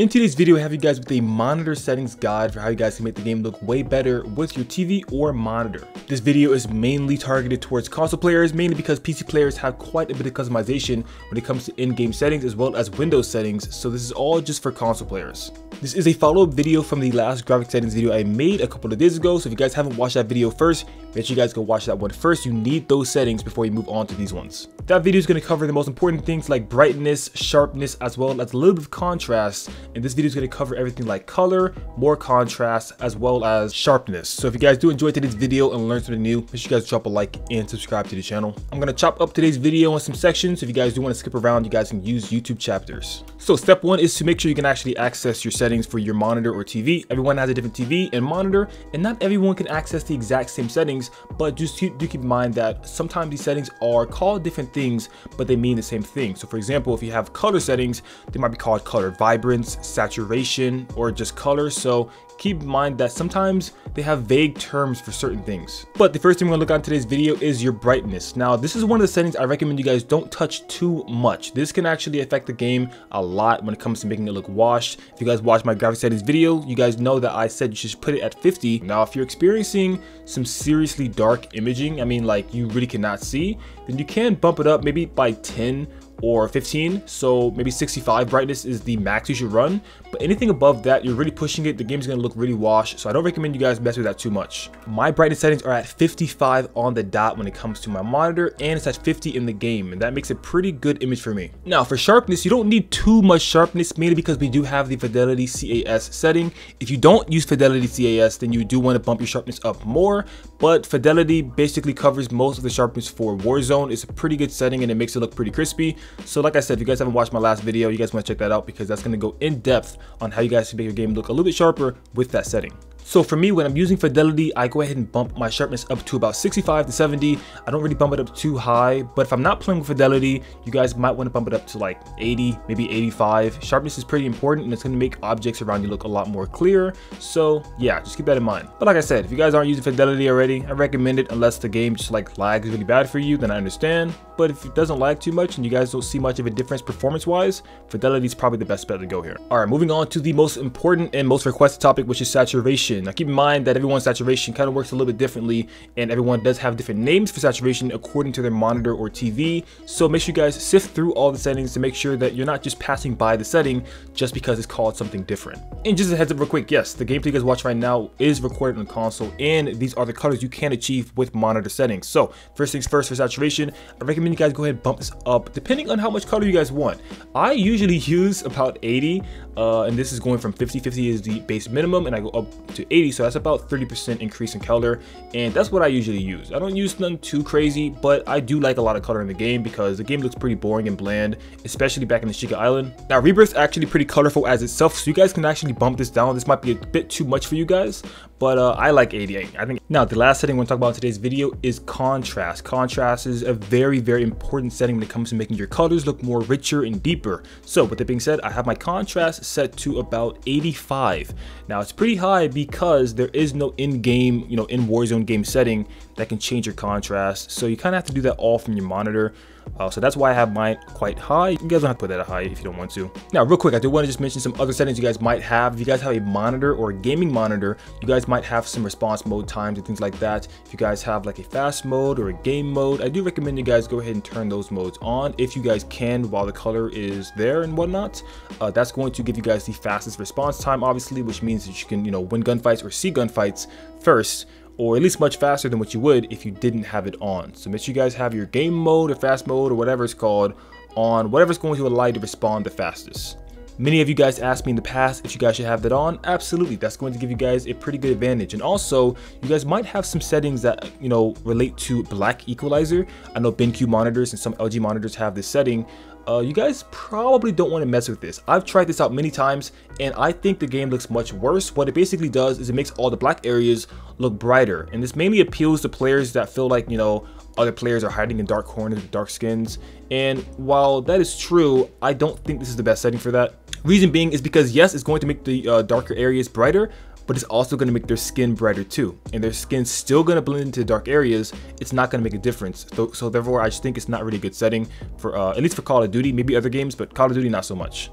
In today's video, I have you guys with a monitor settings guide for how you guys can make the game look way better with your TV or monitor. This video is mainly targeted towards console players, mainly because PC players have quite a bit of customization when it comes to in-game settings as well as Windows settings, so this is all just for console players. This is a follow-up video from the last graphic settings video I made a couple of days ago, so if you guys haven't watched that video first, make sure you guys go watch that one first. You need those settings before you move on to these ones. That video is going to cover the most important things like brightness, sharpness, as well as a little bit of contrast. And this video is going to cover everything like color, more contrast, as well as sharpness. So if you guys do enjoy today's video and learn something new, make sure you guys drop a like and subscribe to the channel. I'm going to chop up today's video in some sections. so If you guys do want to skip around, you guys can use YouTube chapters. So step one is to make sure you can actually access your settings for your monitor or TV. Everyone has a different TV and monitor, and not everyone can access the exact same settings, but just do keep in mind that sometimes these settings are called different things, but they mean the same thing. So for example, if you have color settings, they might be called color vibrance, saturation, or just color. So keep in mind that sometimes they have vague terms for certain things. But the first thing we're gonna look at in today's video is your brightness. Now, this is one of the settings I recommend you guys don't touch too much. This can actually affect the game a lot when it comes to making it look washed. If you guys watch my graphic settings video, you guys know that I said you should put it at 50. Now, if you're experiencing some seriously dark imaging, I mean like you really cannot see, then you can bump it up maybe by 10 or 15 so maybe 65 brightness is the max you should run but anything above that you're really pushing it. The game's gonna look really washed so i don't recommend you guys mess with that too much. My brightness settings are at 55 on the dot when it comes to my monitor and it's at 50 in the game and that makes a pretty good image for me. Now for sharpness you don't need too much sharpness mainly because we do have the fidelity cas setting. If you don't use fidelity cas then you do want to bump your sharpness up more but fidelity basically covers most of the sharpness for warzone. It's a pretty good setting and it makes it look pretty crispy so like I said, if you guys haven't watched my last video, you guys want to check that out because that's going to go in depth on how you guys can make your game look a little bit sharper with that setting. So for me, when I'm using fidelity, I go ahead and bump my sharpness up to about 65 to 70. I don't really bump it up too high, but if I'm not playing with fidelity, you guys might want to bump it up to like 80, maybe 85. Sharpness is pretty important and it's going to make objects around you look a lot more clear. So yeah, just keep that in mind. But like I said, if you guys aren't using fidelity already, I recommend it unless the game just like lags really bad for you, then I understand. But if it doesn't lag too much and you guys don't see much of a difference performance-wise, fidelity is probably the best bet to go here. All right, moving on to the most important and most requested topic, which is saturation. Now keep in mind that everyone's saturation kind of works a little bit differently and everyone does have different names for saturation according to their monitor or TV. So make sure you guys sift through all the settings to make sure that you're not just passing by the setting just because it's called something different. And just a heads up real quick, yes, the gameplay you guys watch right now is recorded on console and these are the colors you can achieve with monitor settings. So first things first for saturation, I recommend you guys go ahead and bump this up depending on how much color you guys want. I usually use about 80 uh, and this is going from 50, 50 is the base minimum and I go up to 80 so that's about 30% increase in color and that's what I usually use. I don't use none too crazy but I do like a lot of color in the game because the game looks pretty boring and bland especially back in the Ashika Island. Now Rebirth's actually pretty colorful as itself so you guys can actually bump this down. This might be a bit too much for you guys but uh, I like 88. I think now the last setting we're gonna talk about in today's video is contrast. Contrast is a very very important setting when it comes to making your colors look more richer and deeper. So with that being said I have my contrast set to about 85. Now it's pretty high because there is no in-game, you know, in Warzone game setting that can change your contrast. So you kind of have to do that all from your monitor. Uh, so that's why I have mine quite high. You guys don't have to put that high if you don't want to. Now, real quick, I do want to just mention some other settings you guys might have. If you guys have a monitor or a gaming monitor, you guys might have some response mode times and things like that. If you guys have like a fast mode or a game mode, I do recommend you guys go ahead and turn those modes on if you guys can while the color is there and whatnot. Uh, that's going to give you guys the fastest response time, obviously, which means that you can, you know, win gunfights or see gunfights first or at least much faster than what you would if you didn't have it on. So make sure you guys have your game mode or fast mode or whatever it's called on whatever's going to allow you to respond the fastest. Many of you guys asked me in the past if you guys should have that on. Absolutely, that's going to give you guys a pretty good advantage. And also, you guys might have some settings that, you know, relate to black equalizer. I know BenQ monitors and some LG monitors have this setting uh, you guys probably don't want to mess with this. I've tried this out many times and I think the game looks much worse. What it basically does is it makes all the black areas look brighter and this mainly appeals to players that feel like, you know, other players are hiding in dark corners with dark skins. And while that is true, I don't think this is the best setting for that. Reason being is because yes, it's going to make the uh, darker areas brighter, but it's also going to make their skin brighter too. And their skin's still going to blend into dark areas. It's not going to make a difference. So, so, therefore, I just think it's not really a good setting for, uh, at least for Call of Duty, maybe other games, but Call of Duty, not so much.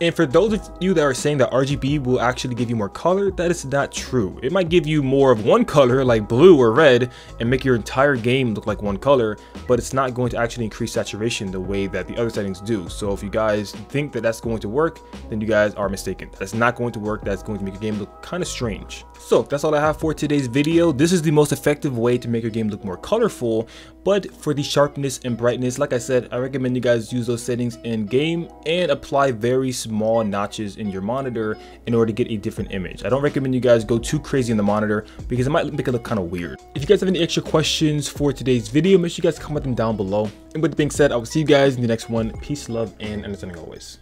And for those of you that are saying that RGB will actually give you more color, that is not true. It might give you more of one color like blue or red and make your entire game look like one color, but it's not going to actually increase saturation the way that the other settings do. So if you guys think that that's going to work, then you guys are mistaken. That's not going to work. That's going to make your game look kind of strange. So that's all I have for today's video. This is the most effective way to make your game look more colorful, but for the sharpness and brightness, like I said, I recommend you guys use those settings in game and apply very small notches in your monitor in order to get a different image. I don't recommend you guys go too crazy in the monitor because it might make it look kind of weird. If you guys have any extra questions for today's video, make sure you guys comment them down below. And with that being said, I will see you guys in the next one. Peace, love, and understanding always.